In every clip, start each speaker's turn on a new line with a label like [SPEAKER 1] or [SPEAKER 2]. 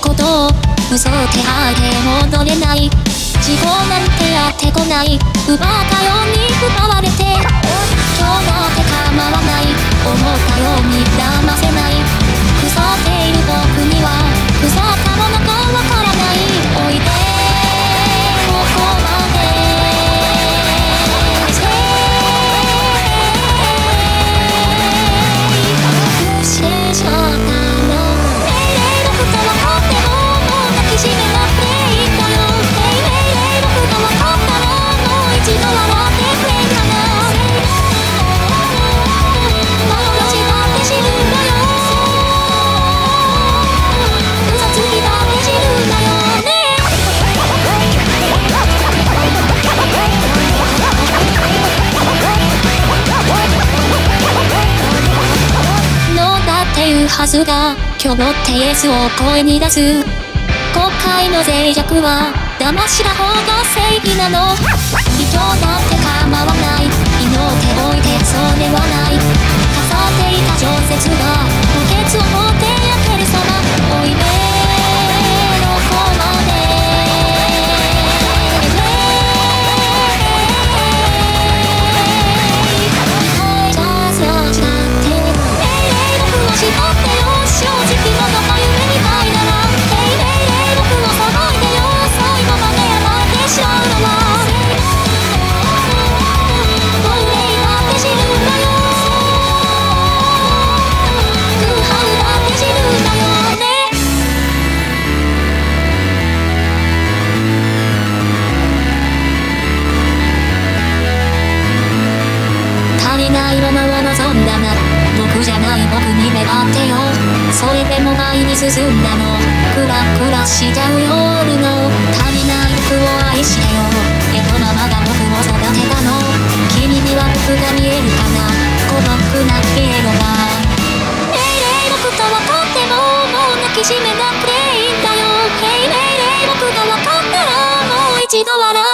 [SPEAKER 1] ことを嘘を手配で戻れない。事故なんてやってこない。奪ったように奪われて今日もって構わない。思ったように騙せない。クソってはずが今日のってイエスを声に出す。今回の脆弱は騙した方が正義なの。人なんて構わない。前に進んだのクラクラしちゃう夜の。足りない僕を愛してよ。えこのままが僕を育てたの。君には僕が見えるかな。孤独なピエロが命令僕と分かってももう抱きしめなくていいんだよ。命令僕が分かったらもう一度笑っ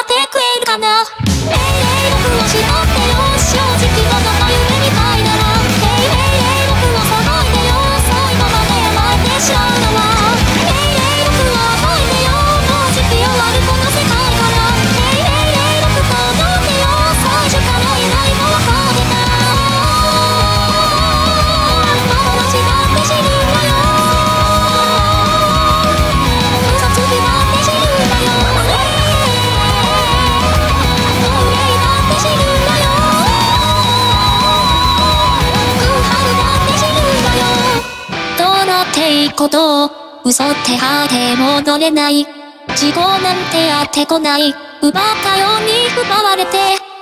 [SPEAKER 1] ていいことを嘘って吐いて戻れない。事故なんてやってこない。奪ったように奪われて。